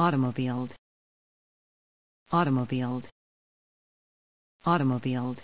Automobiled. Automobiled. Automobiled.